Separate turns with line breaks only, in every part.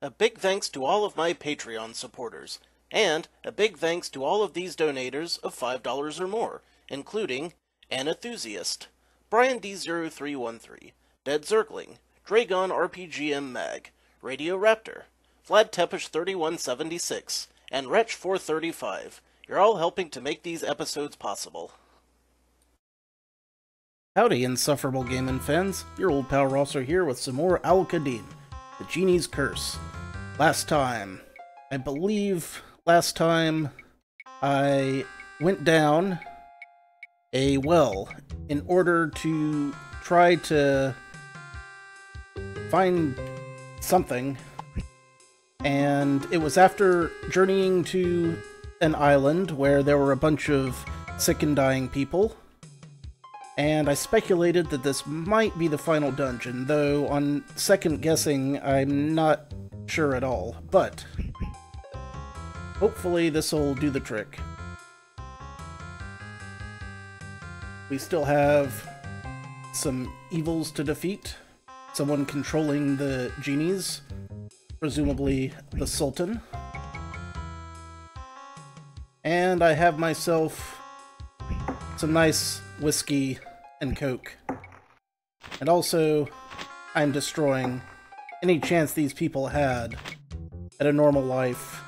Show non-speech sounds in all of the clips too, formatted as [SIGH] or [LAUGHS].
A big thanks to all of my Patreon supporters, and a big thanks to all of these donators of $5 or more, including An Enthusiast, Brian D0313, Dead Zergling, Dragon RPGM Mag, Radio Raptor, Vlad Tepish 3176, and Wretch 435. You're all helping to make these episodes possible.
Howdy, insufferable gaming fans. Your old pal Rosser here with some more Al Qadim, the Genie's Curse. Last time, I believe last time I went down a well in order to try to find something. And it was after journeying to an island where there were a bunch of sick and dying people. And I speculated that this might be the final dungeon, though on second guessing, I'm not sure at all, but hopefully this will do the trick. We still have some evils to defeat. Someone controlling the genies, presumably the Sultan. And I have myself some nice whiskey and coke. And also, I'm destroying any chance these people had at a normal life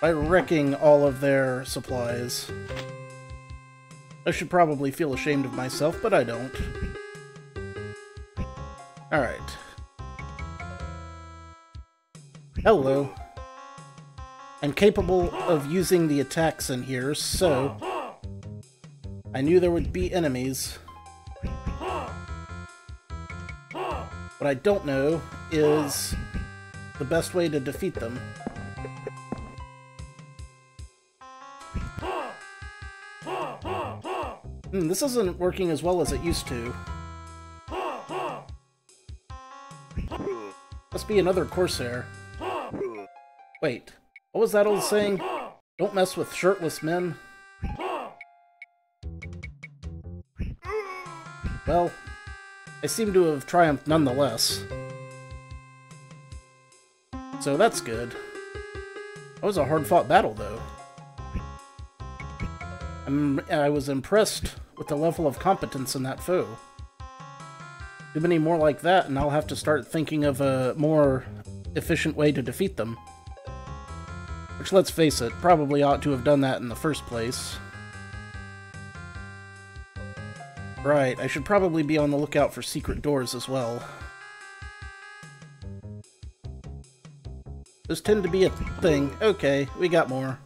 by wrecking all of their supplies. I should probably feel ashamed of myself, but I don't. Alright. Hello. I'm capable of using the attacks in here, so... I knew there would be enemies. What I don't know is the best way to defeat them. Hmm, this isn't working as well as it used to. Must be another Corsair. Wait, what was that old saying? Don't mess with shirtless men. Well, I seem to have triumphed nonetheless. So that's good. That was a hard-fought battle, though. I'm, I was impressed with the level of competence in that foe. Too many more like that, and I'll have to start thinking of a more efficient way to defeat them. Which, let's face it, probably ought to have done that in the first place. Right, I should probably be on the lookout for secret doors as well. Those tend to be a thing. Okay, we got more.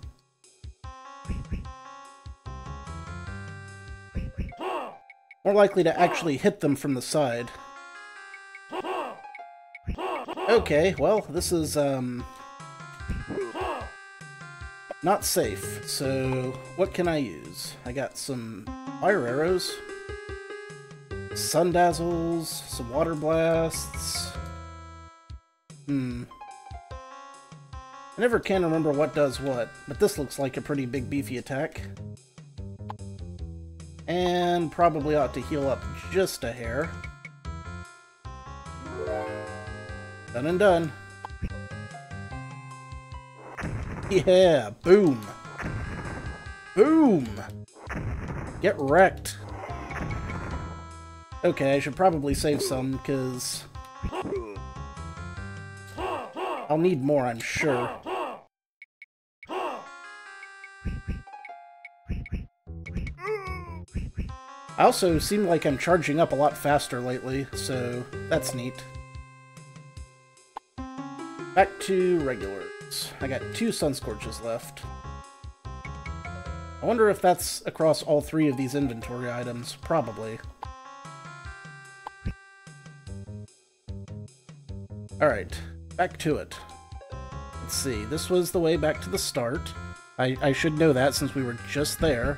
More likely to actually hit them from the side. Okay, well, this is, um... Not safe, so what can I use? I got some fire arrows, sun dazzles, some water blasts. Hmm. I never can remember what does what, but this looks like a pretty big beefy attack. And probably ought to heal up just a hair. Done and done. Yeah, boom. Boom! Get wrecked. Okay, I should probably save some, because... I'll need more, I'm sure. I also seem like I'm charging up a lot faster lately, so that's neat. Back to I got two Sun Scorches left. I wonder if that's across all three of these inventory items. Probably. Alright, back to it. Let's see, this was the way back to the start. I, I should know that since we were just there.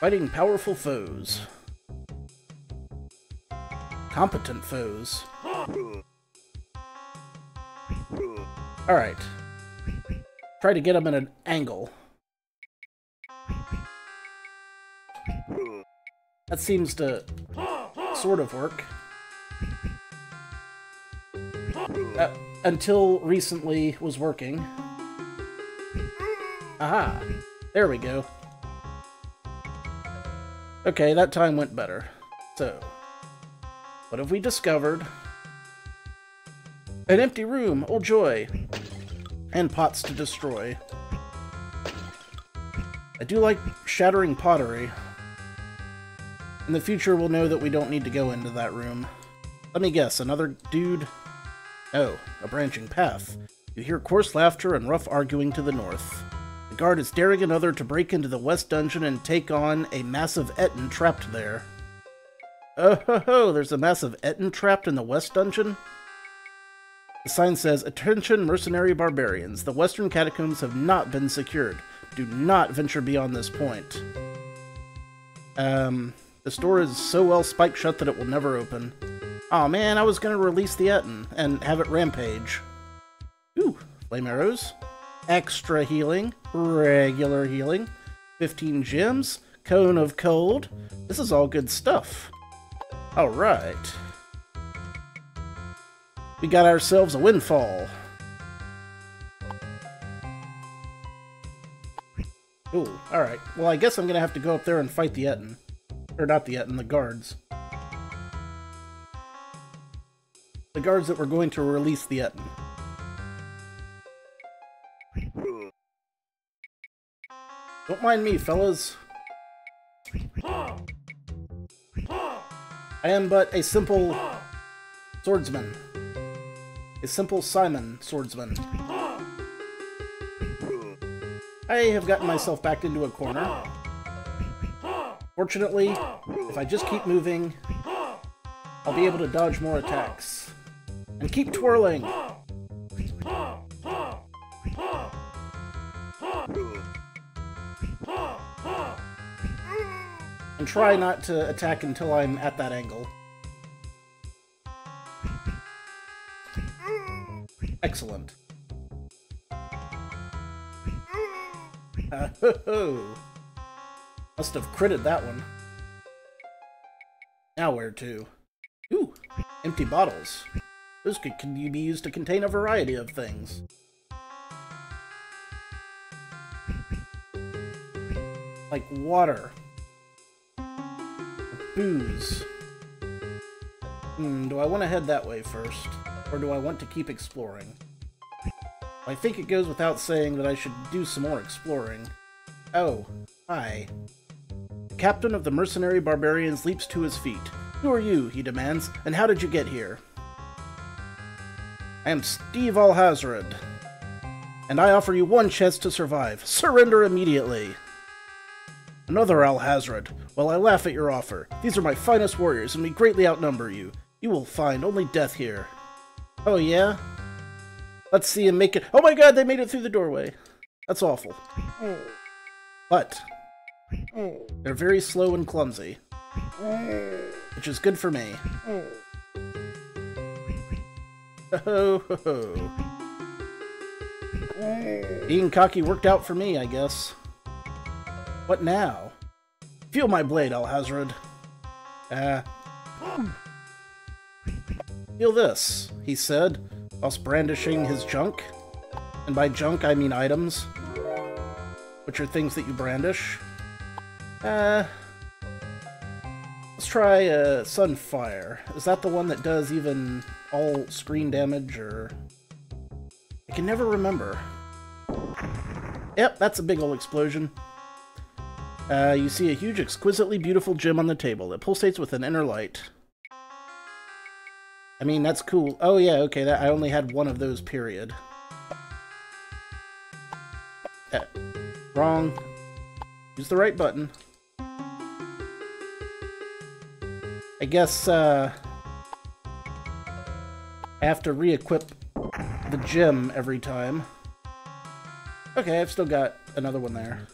Fighting powerful foes. Competent foes. Alright. Try to get him at an angle. That seems to sort of work. Uh, until recently was working. Aha! There we go. Okay, that time went better. So, what have we discovered? An empty room! Oh joy! And pots to destroy. I do like shattering pottery. In the future, we'll know that we don't need to go into that room. Let me guess, another dude? Oh, a branching path. You hear coarse laughter and rough arguing to the north. The guard is daring another to break into the west dungeon and take on a massive Ettin trapped there. Oh ho ho, there's a massive Ettin trapped in the west dungeon? The sign says, Attention mercenary barbarians, the western catacombs have not been secured. Do not venture beyond this point. Um, the store is so well spiked shut that it will never open. oh, man, I was gonna release the Ettin and have it rampage. Ooh, flame arrows. Extra healing. Regular healing. 15 gems. Cone of cold. This is all good stuff. Alright. We got ourselves a windfall. Ooh, alright. Well, I guess I'm gonna have to go up there and fight the Ettin. Or not the Ettin, the guards. The guards that were going to release the Ettin. Don't mind me, fellas. I am but a simple swordsman. A simple Simon swordsman. I have gotten myself backed into a corner. Fortunately, if I just keep moving, I'll be able to dodge more attacks. And keep twirling! Try not to attack until I'm at that angle. Excellent. Uh. [LAUGHS] Must have critted that one. Now where to? Ooh, empty bottles. Those could can be used to contain a variety of things. Like water. Booze. Hmm, do I want to head that way first? Or do I want to keep exploring? I think it goes without saying that I should do some more exploring. Oh, hi. The captain of the mercenary barbarians leaps to his feet. Who are you, he demands, and how did you get here? I am Steve Alhazred, and I offer you one chance to survive. Surrender immediately! Another Alhazred. Well, I laugh at your offer. These are my finest warriors, and we greatly outnumber you. You will find only death here. Oh, yeah? Let's see him make it. Oh my god, they made it through the doorway. That's awful. But, they're very slow and clumsy. Which is good for me. Ho ho ho. Being cocky worked out for me, I guess. What now? Feel my blade, Alhazred. Ah. Feel this, he said, whilst brandishing his junk. And by junk, I mean items. Which are things that you brandish. Uh, let's try uh, Sunfire. Is that the one that does even all screen damage, or... I can never remember. Yep, that's a big old explosion. Uh, you see a huge, exquisitely beautiful gem on the table. It pulsates with an inner light. I mean, that's cool. Oh yeah, okay, that I only had one of those, period. Yeah. Wrong. Use the right button. I guess, uh... I have to re-equip the gem every time. Okay, I've still got another one there.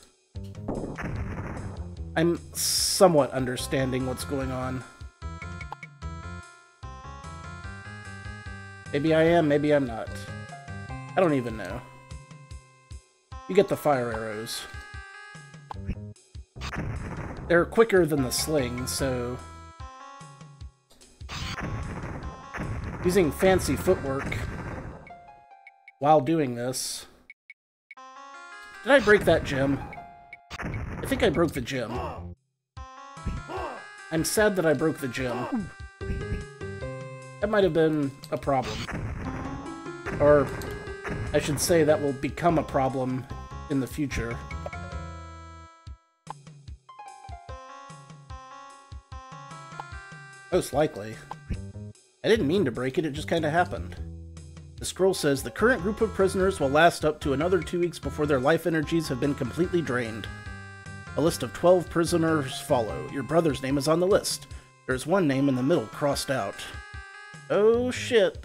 I'm somewhat understanding what's going on. Maybe I am, maybe I'm not. I don't even know. You get the fire arrows. They're quicker than the sling, so... Using fancy footwork while doing this... Did I break that gem? I think I broke the gem. I'm sad that I broke the gem. That might have been a problem. Or, I should say that will become a problem in the future. Most likely. I didn't mean to break it, it just kinda happened. The scroll says, the current group of prisoners will last up to another two weeks before their life energies have been completely drained. A list of 12 prisoners follow. Your brother's name is on the list. There's one name in the middle crossed out. Oh shit.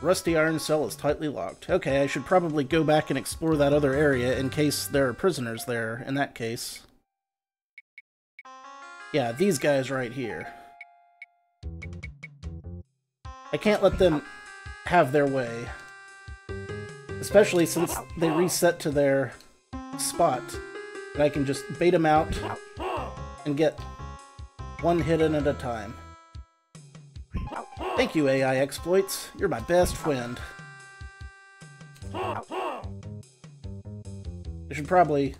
Rusty iron cell is tightly locked. Okay, I should probably go back and explore that other area in case there are prisoners there, in that case. Yeah, these guys right here. I can't let them have their way. Especially since they reset to their spot. And I can just bait them out and get one hit in at a time. Thank you, AI Exploits. You're my best friend. I should probably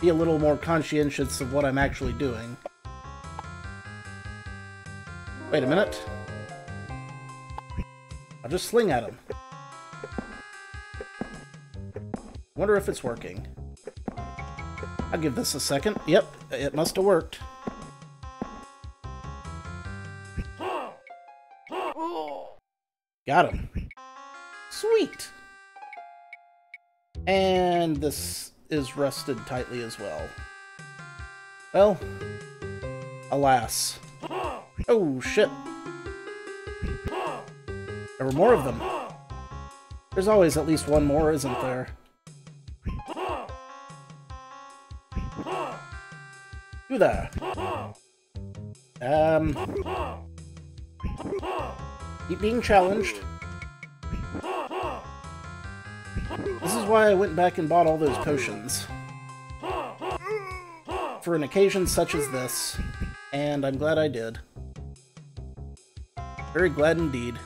be a little more conscientious of what I'm actually doing. Wait a minute. I'll just sling at him. Wonder if it's working. I'll give this a second. Yep, it must have worked. Got him. Sweet! And this is rusted tightly as well. Well, alas. Oh, shit. There were more of them. There's always at least one more, isn't there? You there. Um... Keep being challenged. This is why I went back and bought all those potions. For an occasion such as this, and I'm glad I did. Very glad indeed.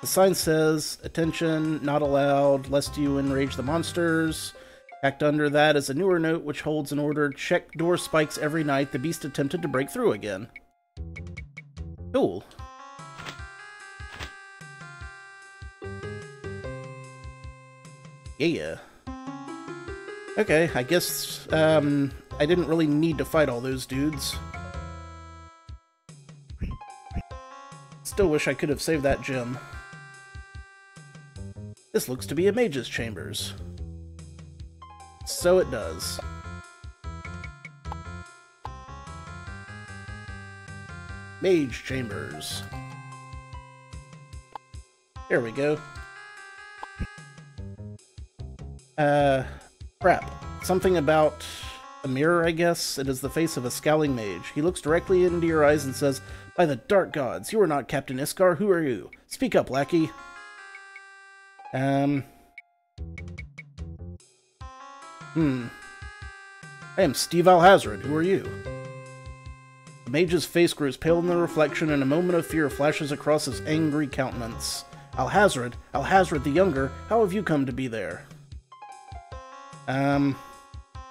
The sign says, attention, not allowed, lest you enrage the monsters. Packed under that is a newer note which holds an order, check door spikes every night the beast attempted to break through again. Cool. Yeah. Okay, I guess, um, I didn't really need to fight all those dudes. Still wish I could have saved that gem. This looks to be a mage's chambers. So it does. Mage chambers. There we go. Uh, crap. Something about a mirror, I guess? It is the face of a scowling mage. He looks directly into your eyes and says, By the dark gods, you are not Captain Iskar, who are you? Speak up, lackey. Um... Hmm. I am Steve Alhazred, who are you? The mage's face grows pale in the reflection, and a moment of fear flashes across his angry countenance. Alhazred, Alhazred the Younger, how have you come to be there? Um,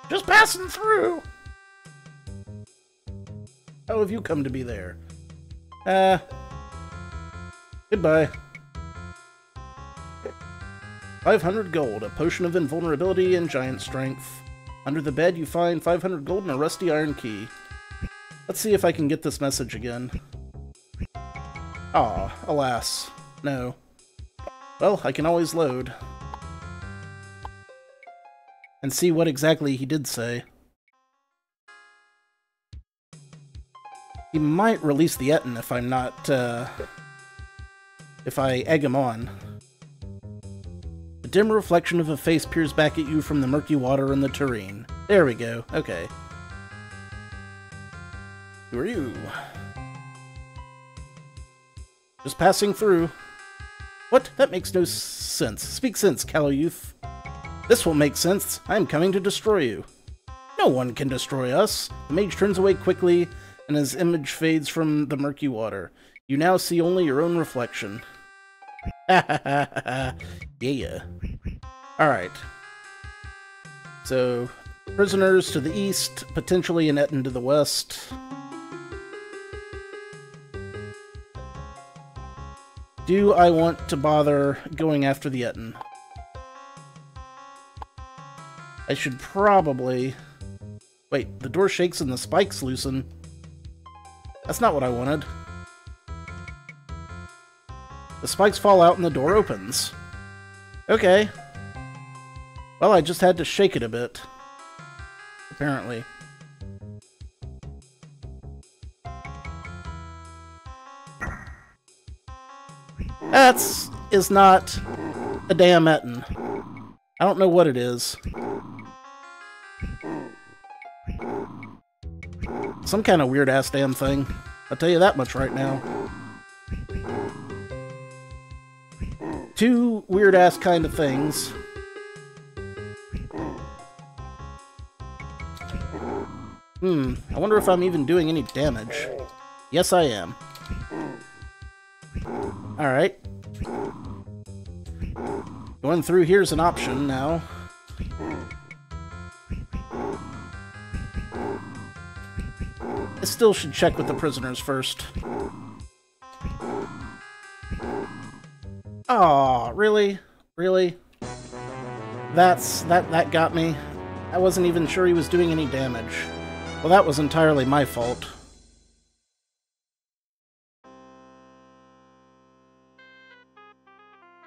just passing through. How have you come to be there? Uh, goodbye. 500 gold, a potion of invulnerability and giant strength. Under the bed, you find 500 gold and a rusty iron key. Let's see if I can get this message again. Ah, alas. No. Well, I can always load and see what exactly he did say. He might release the Ettin if I'm not, uh, if I egg him on. Dim reflection of a face peers back at you from the murky water in the tureen. There we go, okay. Who are you? Just passing through. What? That makes no sense. Speak sense, callow youth. This will make sense. I am coming to destroy you. No one can destroy us. The mage turns away quickly, and his image fades from the murky water. You now see only your own reflection. [LAUGHS] yeah. Alright. So, prisoners to the east, potentially an Ettin to the west. Do I want to bother going after the Ettin? I should probably... Wait, the door shakes and the spikes loosen. That's not what I wanted. The spikes fall out and the door opens. Okay. Well, I just had to shake it a bit. Apparently. That's is not a damn Ettin. I don't know what it is. Some kind of weird-ass damn thing. I'll tell you that much right now. Two weird-ass kind of things. Hmm, I wonder if I'm even doing any damage. Yes, I am. Alright. Going through here's an option now. I still should check with the prisoners first. Oh, really? Really? That's... that that got me. I wasn't even sure he was doing any damage. Well, that was entirely my fault.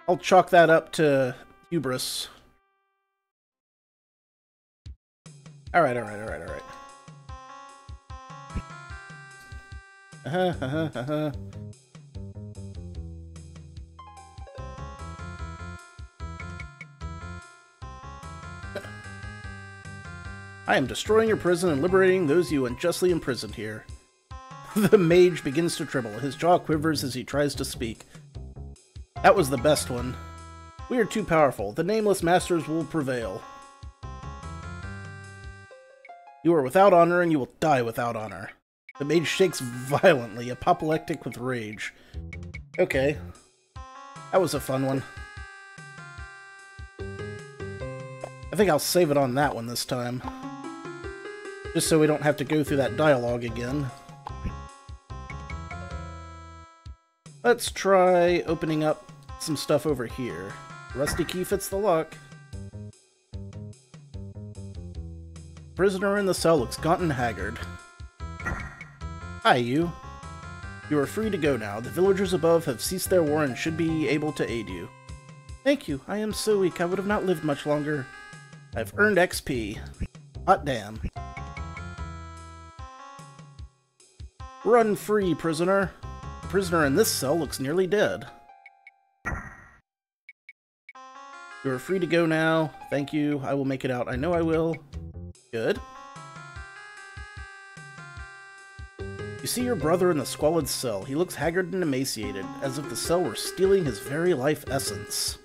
I'll chalk that up to hubris. Alright, alright, alright, alright. [LAUGHS] Uh-huh, uh-huh, uh-huh. I am destroying your prison and liberating those you unjustly imprisoned here. [LAUGHS] the mage begins to tremble. His jaw quivers as he tries to speak. That was the best one. We are too powerful. The nameless masters will prevail. You are without honor, and you will die without honor. The mage shakes violently, apoplectic with rage. Okay. That was a fun one. I think I'll save it on that one this time. Just so we don't have to go through that dialogue again. Let's try opening up some stuff over here. Rusty key fits the lock. Prisoner in the cell looks gaunt and haggard. Hi, you. You are free to go now. The villagers above have ceased their war and should be able to aid you. Thank you. I am so weak, I would have not lived much longer. I've earned XP. Hot damn. Run free, prisoner. The prisoner in this cell looks nearly dead. You are free to go now. Thank you. I will make it out. I know I will. Good. You see your brother in the squalid cell. He looks haggard and emaciated, as if the cell were stealing his very life essence.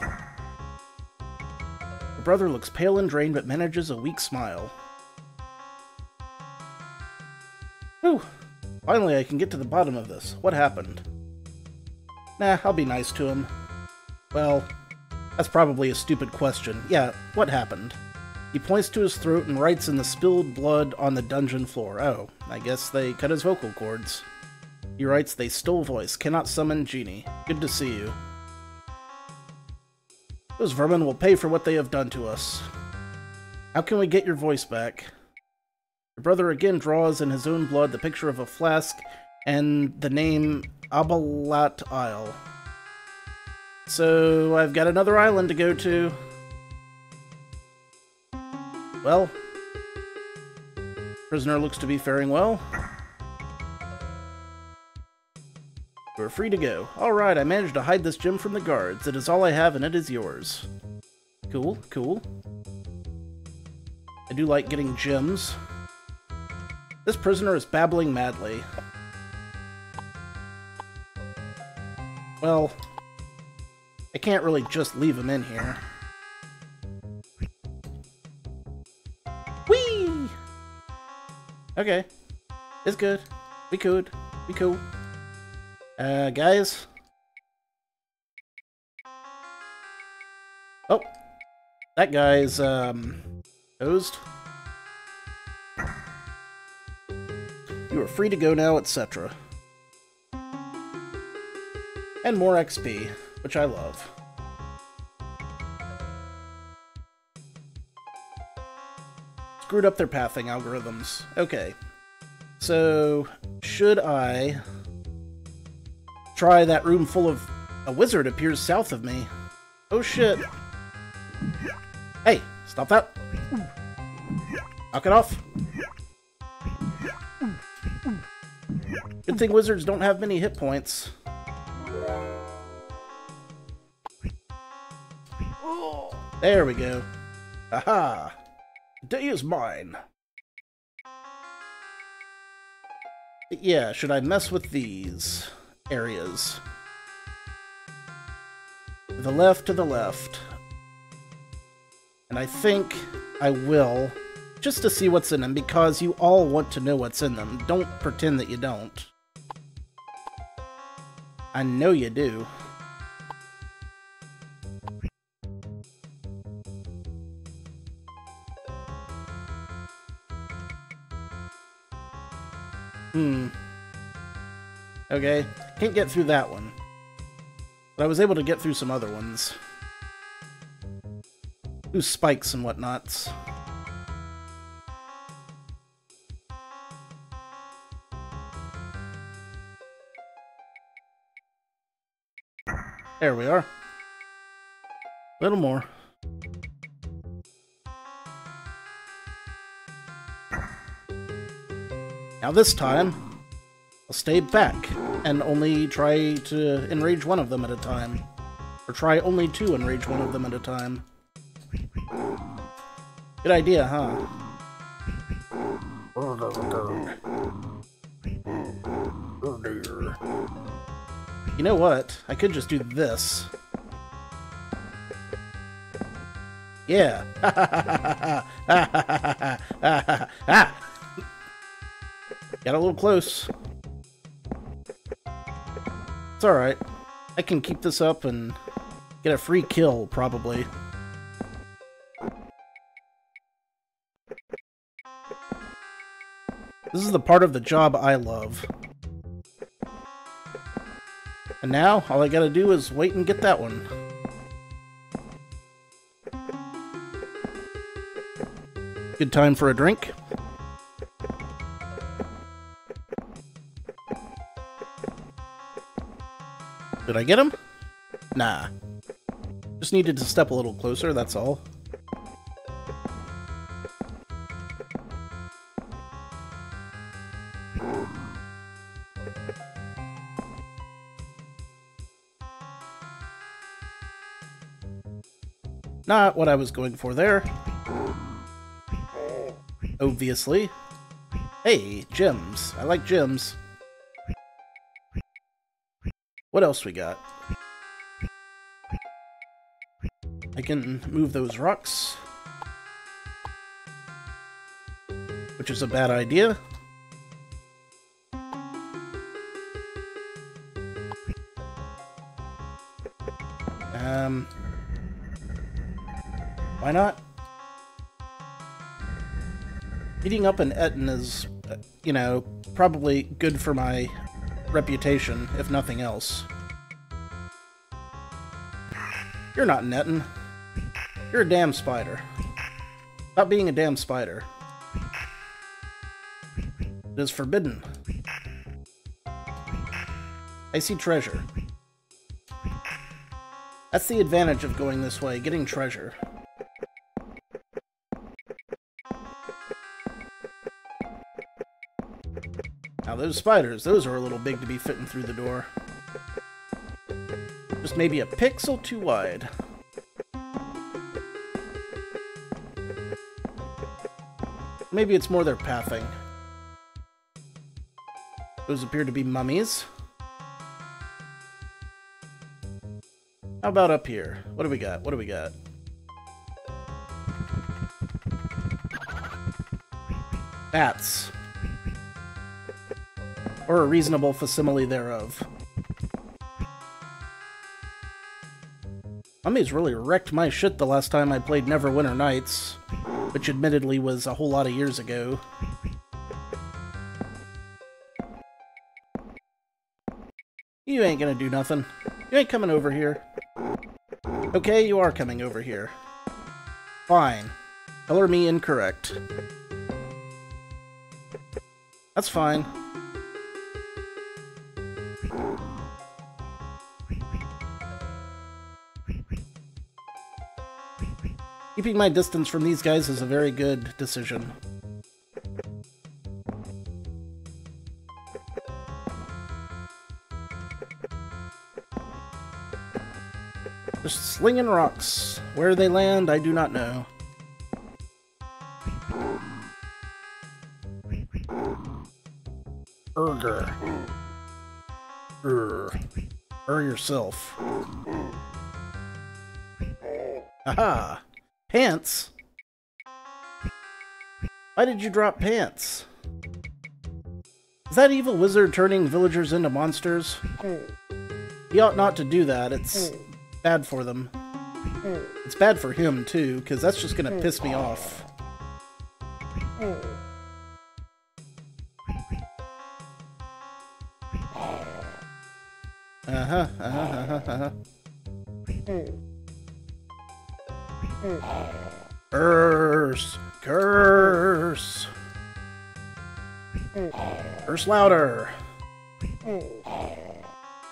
The brother looks pale and drained, but manages a weak smile. Whew. Finally, I can get to the bottom of this. What happened? Nah, I'll be nice to him. Well, that's probably a stupid question. Yeah, what happened? He points to his throat and writes in the spilled blood on the dungeon floor. Oh, I guess they cut his vocal cords. He writes, They stole voice, cannot summon genie. Good to see you. Those vermin will pay for what they have done to us. How can we get your voice back? Your brother again draws in his own blood the picture of a flask and the name Abalat Isle. So I've got another island to go to. Well, prisoner looks to be faring well. We're free to go. Alright, I managed to hide this gem from the guards. It is all I have and it is yours. Cool, cool. I do like getting gems. This prisoner is babbling madly. Well, I can't really just leave him in here. Whee! Okay. It's good. We could. We cool. Uh, guys? Oh. That guy's, um, posed. Are free to go now, etc. And more XP, which I love. Screwed up their pathing algorithms. Okay. So, should I try that room full of... A wizard appears south of me. Oh shit. Hey, stop that. Knock it off. Good thing wizards don't have many hit points. There we go. Aha! Day is mine. Yeah, should I mess with these areas? The left, to the left. And I think I will, just to see what's in them, because you all want to know what's in them. Don't pretend that you don't. I know you do. Hmm. Okay, can't get through that one. But I was able to get through some other ones. Through spikes and whatnots. There we are. A little more. Now this time, I'll stay back and only try to enrage one of them at a time. Or try only to enrage one of them at a time. Good idea, huh? You know what? I could just do this. Yeah. [LAUGHS] Got a little close. It's alright. I can keep this up and get a free kill, probably. This is the part of the job I love. And now, all I gotta do is wait and get that one. Good time for a drink. Did I get him? Nah. Just needed to step a little closer, that's all. Not what I was going for there. Obviously. Hey, gems. I like gems. What else we got? I can move those rocks. Which is a bad idea. Eating up an Ettin is, you know, probably good for my reputation, if nothing else. You're not an Ettin. You're a damn spider. Stop being a damn spider. It is forbidden. I see treasure. That's the advantage of going this way, getting treasure. Now those spiders, those are a little big to be fitting through the door. Just maybe a pixel too wide. Maybe it's more their pathing. Those appear to be mummies. How about up here? What do we got? What do we got? Bats. Or a reasonable facsimile thereof. Mummies really wrecked my shit the last time I played Neverwinter Nights, which admittedly was a whole lot of years ago. You ain't gonna do nothing. You ain't coming over here. Okay, you are coming over here. Fine. Color me incorrect. That's fine. Keeping my distance from these guys is a very good decision. Just slinging rocks. Where they land, I do not know. Burger. Urgh. Ur yourself. Aha! Pants? Why did you drop pants? Is that evil wizard turning villagers into monsters? He ought not to do that. It's bad for them. It's bad for him, too, because that's just gonna piss me off. Uh-huh, uh-huh, uh-huh, uh-huh. Curse! Curse! Curse louder!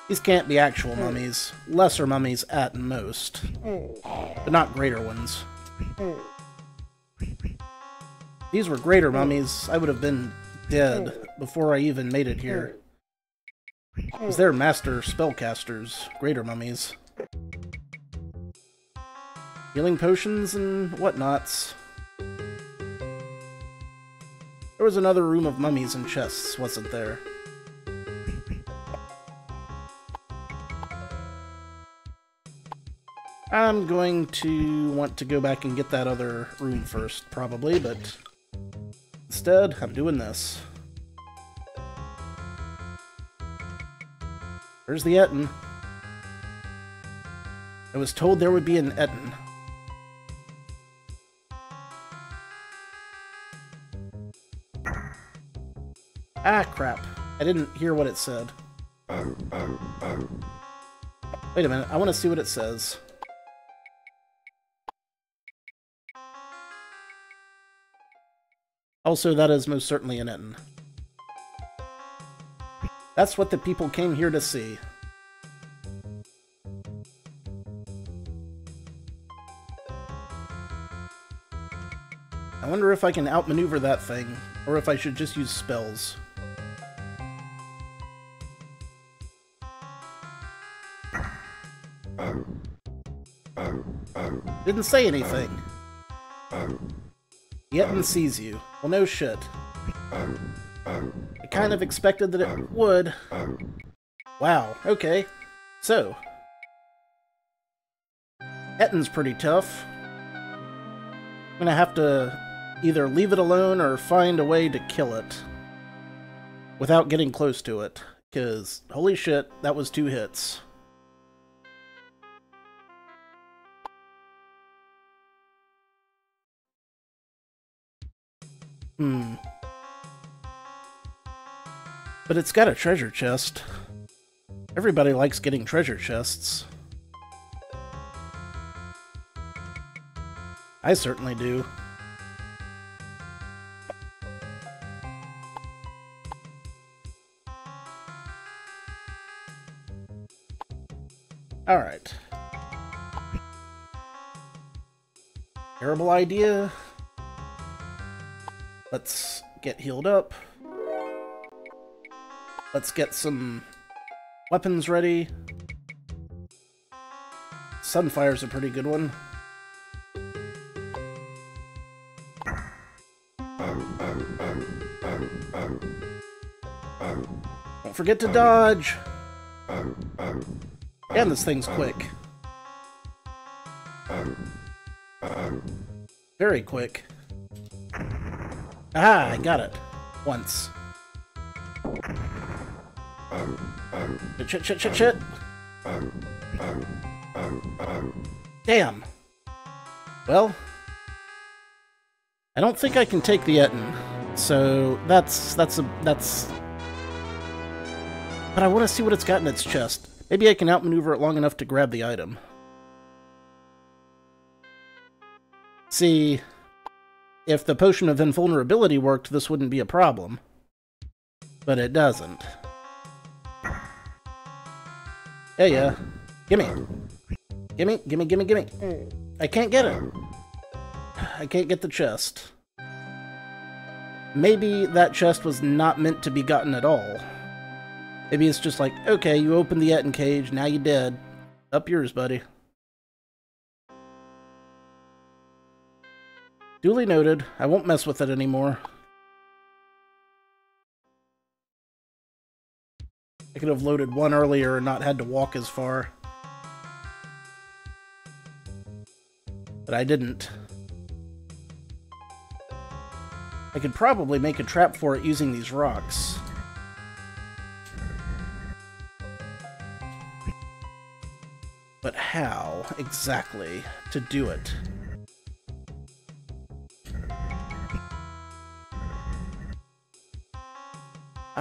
These can't be actual mummies. Lesser mummies at most. But not greater ones. These were greater mummies. I would have been dead before I even made it here. Because they're master spellcasters, greater mummies. Healing potions and whatnots. There was another room of mummies and chests, wasn't there? [LAUGHS] I'm going to want to go back and get that other room first, probably, but instead, I'm doing this. Where's the Ettin. I was told there would be an Ettin. Ah, crap. I didn't hear what it said. Wait a minute, I want to see what it says. Also, that is most certainly an Ettin. That's what the people came here to see. I wonder if I can outmaneuver that thing, or if I should just use spells. Didn't say anything. Ettin sees you. Well, no shit. I kind of expected that it would. Wow, okay. So. Ettin's pretty tough. I'm gonna have to either leave it alone or find a way to kill it. Without getting close to it. Because, holy shit, that was two hits. Hmm. But it's got a treasure chest. Everybody likes getting treasure chests. I certainly do. Alright. Terrible idea. Let's get healed up. Let's get some weapons ready. Sunfire's a pretty good one. Don't forget to dodge! Damn, this thing's quick. Very quick. Ah, I got it. Once. Shit, shit, shit, shit. Damn. Well, I don't think I can take the Ettin, so that's that's a that's. But I want to see what it's got in its chest. Maybe I can outmaneuver it long enough to grab the item. See, if the potion of invulnerability worked, this wouldn't be a problem. But it doesn't. Yeah, uh, yeah. Gimme. Gimme, gimme, gimme, gimme. I can't get it. I can't get the chest. Maybe that chest was not meant to be gotten at all. Maybe it's just like, okay, you opened the Ettin cage, now you dead. Up yours, buddy. Duly noted. I won't mess with it anymore. I could have loaded one earlier and not had to walk as far. But I didn't. I could probably make a trap for it using these rocks. But how, exactly, to do it?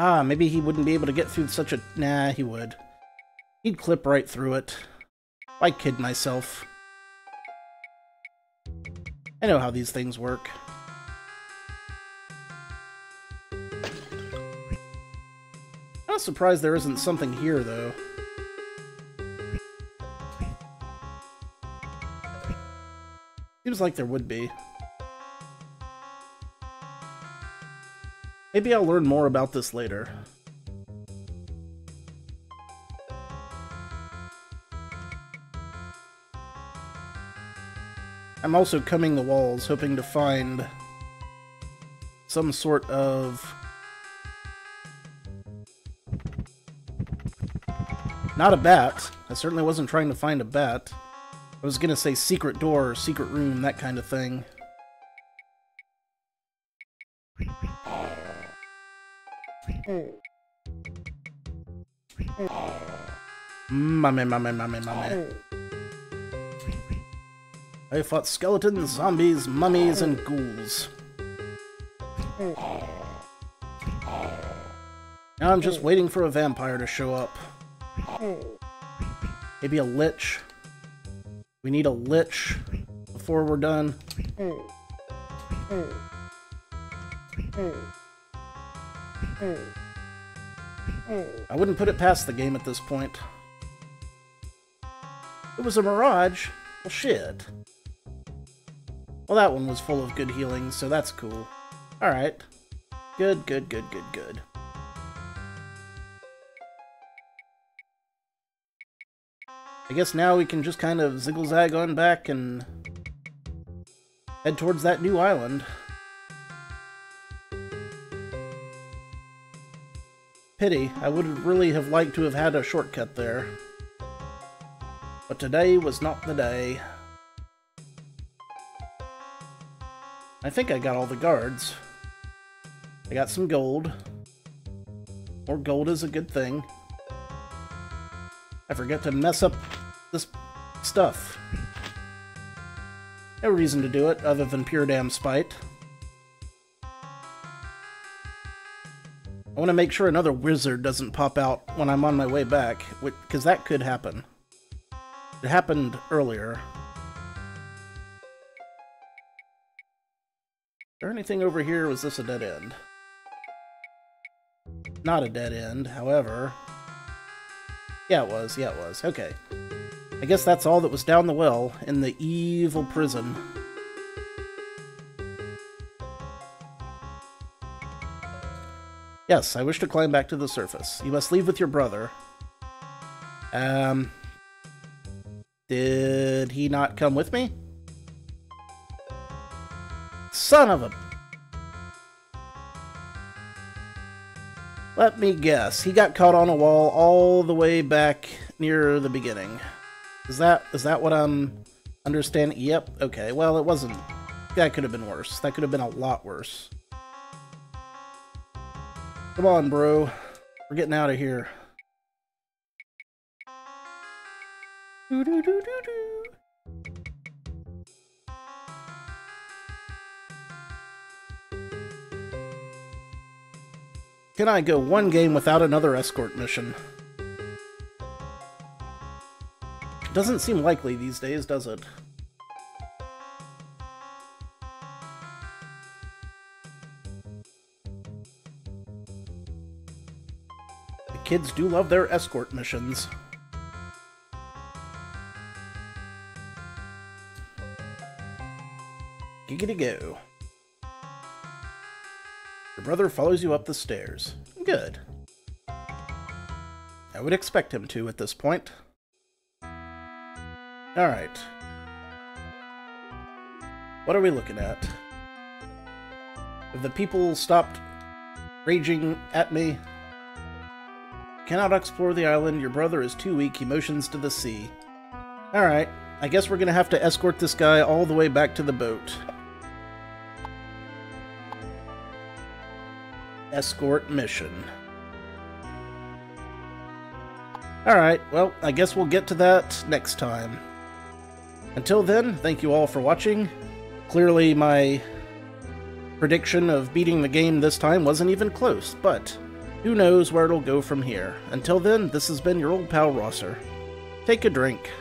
Ah, maybe he wouldn't be able to get through such a... Nah, he would. He'd clip right through it. I kid myself. I know how these things work. I'm not surprised there isn't something here, though. Seems like there would be. Maybe I'll learn more about this later. I'm also combing the walls, hoping to find some sort of... Not a bat. I certainly wasn't trying to find a bat. I was gonna say secret door, secret room, that kind of thing. Mummy, mummy, mummy, mummy. I fought skeletons, zombies, mummies, and ghouls. Now I'm just waiting for a vampire to show up. Maybe a lich. We need a lich before we're done. Hmm. I wouldn't put it past the game at this point. It was a mirage? Well, shit. Well, that one was full of good healing, so that's cool. Alright. Good, good, good, good, good. I guess now we can just kind of ziggle-zag on back and head towards that new island. Pity, I would really have liked to have had a shortcut there. But today was not the day. I think I got all the guards. I got some gold. More gold is a good thing. I forget to mess up this stuff. No reason to do it other than pure damn spite. Want to make sure another wizard doesn't pop out when I'm on my way back, because that could happen. It happened earlier. Is there anything over here? Was this a dead end? Not a dead end, however. Yeah, it was. Yeah, it was. Okay. I guess that's all that was down the well in the evil prison. Yes, I wish to climb back to the surface. You must leave with your brother. Um... Did he not come with me? Son of a... Let me guess. He got caught on a wall all the way back near the beginning. Is that is that what I'm understanding? Yep. Okay. Well, it wasn't. That could have been worse. That could have been a lot worse. Come on, bro. We're getting out of here. Doo -doo -doo Can I go one game without another escort mission? Doesn't seem likely these days, does it? Kids do love their escort missions. Giggity go. Your brother follows you up the stairs. Good. I would expect him to at this point. Alright. What are we looking at? Have the people stopped raging at me? Cannot explore the island. Your brother is too weak. He motions to the sea. Alright. I guess we're gonna have to escort this guy all the way back to the boat. Escort mission. Alright, well, I guess we'll get to that next time. Until then, thank you all for watching. Clearly my prediction of beating the game this time wasn't even close, but who knows where it'll go from here. Until then, this has been your old pal Rosser. Take a drink.